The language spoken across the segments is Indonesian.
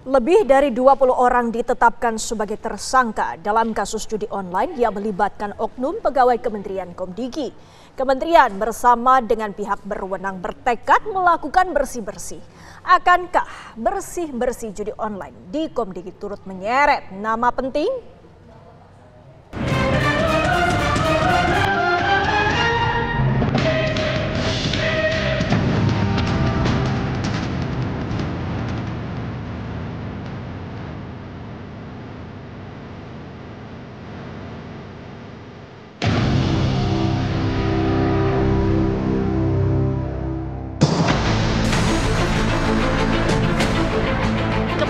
Lebih dari 20 orang ditetapkan sebagai tersangka dalam kasus judi online yang melibatkan oknum pegawai Kementerian Komdigi. Kementerian bersama dengan pihak berwenang bertekad melakukan bersih-bersih. Akankah bersih-bersih judi online di Komdigi turut menyeret nama penting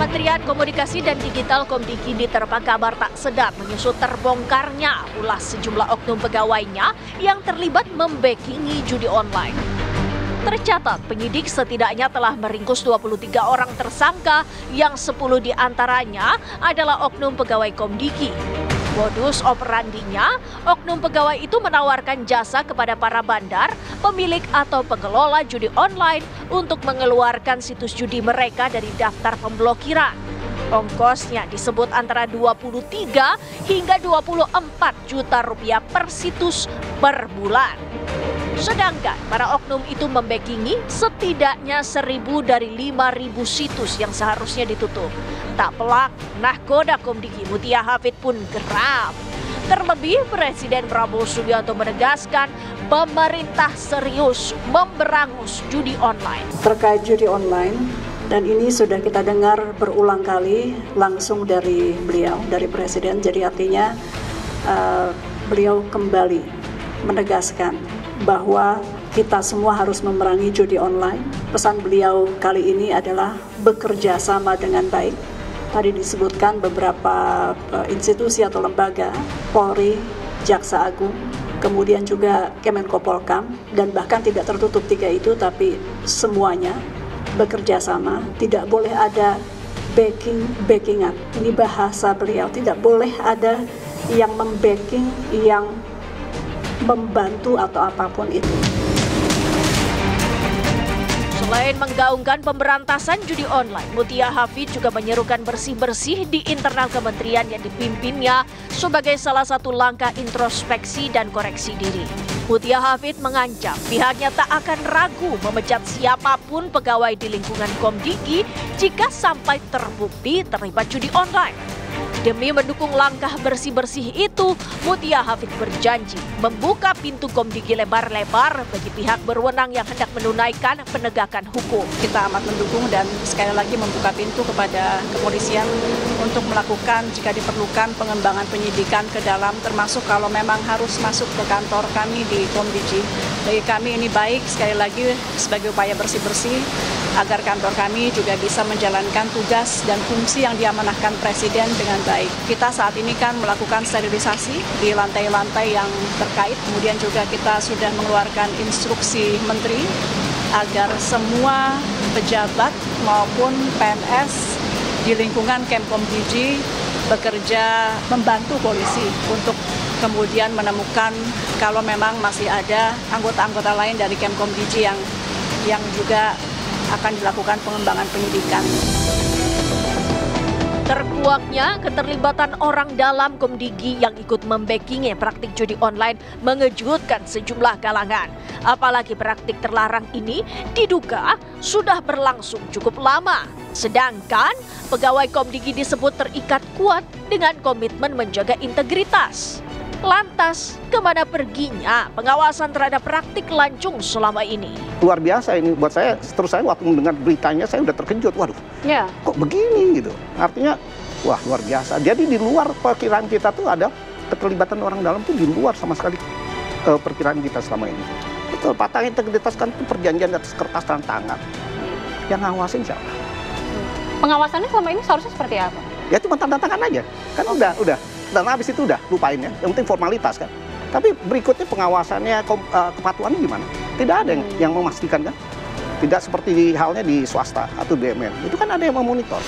Kementerian Komunikasi dan Digital Komdiki diterpa kabar tak sedap menyusut terbongkarnya ulas sejumlah oknum pegawainya yang terlibat membekingi judi online. Tercatat penyidik setidaknya telah meringkus 23 orang tersangka yang 10 di antaranya adalah oknum pegawai Komdiki. Modus operandinya, oknum pegawai itu menawarkan jasa kepada para bandar, pemilik atau pengelola judi online untuk mengeluarkan situs judi mereka dari daftar pemblokiran. Ongkosnya disebut antara 23 hingga 24 juta rupiah per situs per bulan. Sedangkan para oknum itu membekingi setidaknya seribu dari lima ribu situs yang seharusnya ditutup. Tak pelak, nahkoda Komdiki Mutia Hafid pun geram. Terlebih Presiden Prabowo Subianto menegaskan pemerintah serius memberangus judi online. Terkait judi online, dan ini sudah kita dengar berulang kali langsung dari beliau, dari Presiden. Jadi artinya uh, beliau kembali menegaskan bahwa kita semua harus memerangi judi online. Pesan beliau kali ini adalah bekerja sama dengan baik. Tadi disebutkan beberapa eh, institusi atau lembaga, Polri, Jaksa Agung, kemudian juga Kemenko Polkam, dan bahkan tidak tertutup tiga itu, tapi semuanya bekerja sama. Tidak boleh ada backing backingan. Ini bahasa beliau. Tidak boleh ada yang membacking, yang membantu atau apa pun itu. Selain menggaungkan pemberantasan judi online, Mutia Hafid juga menyerukan bersih-bersih di internal kementerian yang dipimpinnya sebagai salah satu langkah introspeksi dan koreksi diri. Mutia Hafid mengancam pihaknya tak akan ragu memecat siapa pun pegawai di lingkungan Komdiki jika sampai terbukti terlibat judi online. Demi mendukung langkah bersih-bersih itu, Mutia Hafid berjanji membuka pintu Komdigi lebar-lebar bagi pihak berwenang yang hendak menunaikan penegakan hukum. Kita amat mendukung dan sekali lagi membuka pintu kepada kepolisian untuk melakukan jika diperlukan pengembangan penyidikan ke dalam termasuk kalau memang harus masuk ke kantor kami di Komdigi. Bagi kami ini baik sekali lagi sebagai upaya bersih-bersih agar kantor kami juga bisa menjalankan tugas dan fungsi yang diamanahkan Presiden dengan baik. Kita saat ini kan melakukan sterilisasi di lantai-lantai yang terkait, kemudian juga kita sudah mengeluarkan instruksi Menteri agar semua pejabat maupun PNS di lingkungan Kemkom Gigi bekerja membantu polisi untuk kemudian menemukan kalau memang masih ada anggota-anggota lain dari Kemkom Gigi yang yang juga akan dilakukan pengembangan penyidikan. Terkuaknya keterlibatan orang dalam Komdigi yang ikut membackingi praktik judi online mengejutkan sejumlah kalangan. Apalagi praktik terlarang ini diduga sudah berlangsung cukup lama. Sedangkan pegawai Komdigi disebut terikat kuat dengan komitmen menjaga integritas. Lantas, ke mana perginya pengawasan terhadap praktik lancung selama ini? Luar biasa ini buat saya, terus saya waktu mendengar beritanya saya udah terkejut, waduh, ya. kok begini gitu. Artinya, wah luar biasa. Jadi di luar perkiraan kita tuh ada keterlibatan orang dalam tuh di luar sama sekali uh, perkiraan kita selama ini. Betul, patah integritas kan itu perjanjian atas kertas dan tangan. Yang ngawasin siapa? Pengawasannya selama ini seharusnya seperti apa? Ya cuma tanda tangan aja. Kan udah, udah dan habis itu udah lupain ya. Yang penting formalitas kan. Tapi berikutnya pengawasannya uh, kepatuhannya gimana? Tidak ada yang, yang memastikan kan? Tidak seperti halnya di swasta atau BUMN itu kan ada yang memonitor.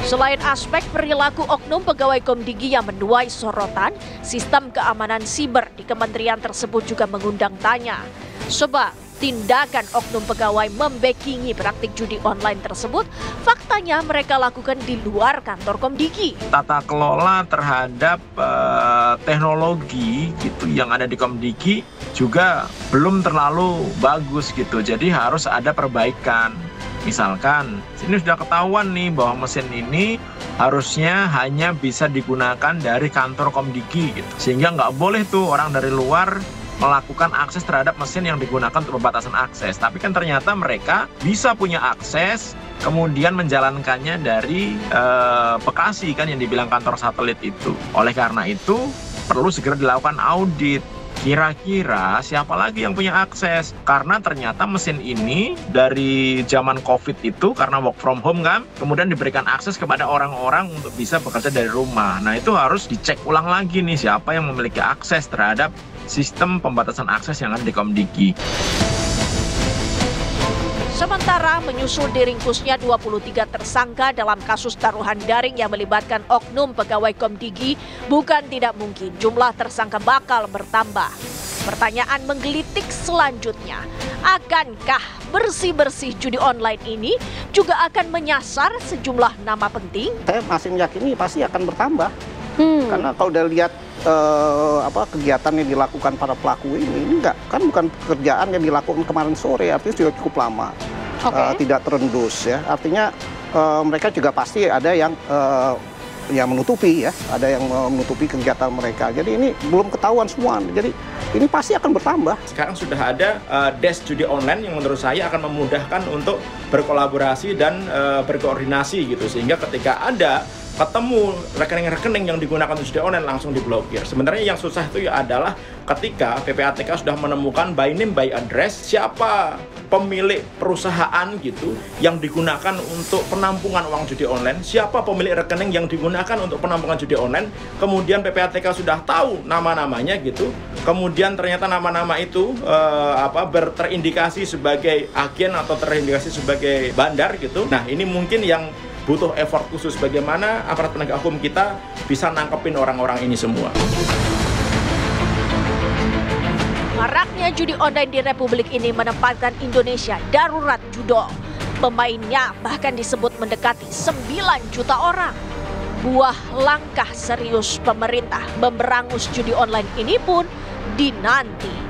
Selain aspek perilaku oknum pegawai Komdigi yang menuai sorotan, sistem keamanan siber di kementerian tersebut juga mengundang tanya. Sebab Tindakan oknum pegawai membackingi praktik judi online tersebut, faktanya mereka lakukan di luar kantor Komdigi. Tata kelola terhadap uh, teknologi gitu yang ada di Komdigi juga belum terlalu bagus gitu. Jadi harus ada perbaikan. Misalkan, ini sudah ketahuan nih bahwa mesin ini harusnya hanya bisa digunakan dari kantor Komdigi gitu. Sehingga nggak boleh tuh orang dari luar melakukan akses terhadap mesin yang digunakan untuk pembatasan akses. Tapi kan ternyata mereka bisa punya akses kemudian menjalankannya dari uh, Bekasi kan yang dibilang kantor satelit itu. Oleh karena itu perlu segera dilakukan audit. Kira-kira siapa lagi yang punya akses? Karena ternyata mesin ini dari zaman COVID itu karena work from home kan, kemudian diberikan akses kepada orang-orang untuk bisa bekerja dari rumah. Nah itu harus dicek ulang lagi nih siapa yang memiliki akses terhadap sistem pembatasan akses yang ada di Komdigi. Sementara menyusul diringkusnya 23 tersangka dalam kasus taruhan daring yang melibatkan oknum pegawai Komdigi, bukan tidak mungkin jumlah tersangka bakal bertambah. Pertanyaan menggelitik selanjutnya, akankah bersih-bersih judi online ini juga akan menyasar sejumlah nama penting? Saya masih meyakini pasti akan bertambah. Hmm. Karena kalau udah lihat uh, apa kegiatan yang dilakukan para pelaku ini enggak kan bukan pekerjaan yang dilakukan kemarin sore artinya sudah cukup lama okay. uh, eh, tidak terendus ya. Artinya uh, mereka juga pasti ada yang uh, yang menutupi ya. Ada yang menutupi kegiatan mereka. Jadi ini belum ketahuan semua. Jadi ini pasti akan bertambah. Sekarang sudah ada uh, desk judi online yang menurut saya akan memudahkan untuk berkolaborasi dan uh, berkoordinasi gitu. Sehingga ketika ada ketemu rekening-rekening yang digunakan untuk judi online langsung diblokir. Sebenarnya yang susah itu ya adalah ketika PPATK sudah menemukan by name by address siapa pemilik perusahaan gitu yang digunakan untuk penampungan uang judi online, siapa pemilik rekening yang digunakan untuk penampungan judi online, kemudian PPATK sudah tahu nama-namanya gitu, kemudian ternyata nama-nama itu eh, apa terindikasi sebagai agen atau terindikasi sebagai bandar gitu. Nah, ini mungkin yang butuh effort khusus bagaimana aparat penegak hukum kita bisa nangkepin orang-orang ini semua. Maraknya judi online di Republik ini menempatkan Indonesia darurat judo. Pemainnya bahkan disebut mendekati 9 juta orang. Buah langkah serius pemerintah memberangus judi online ini pun dinanti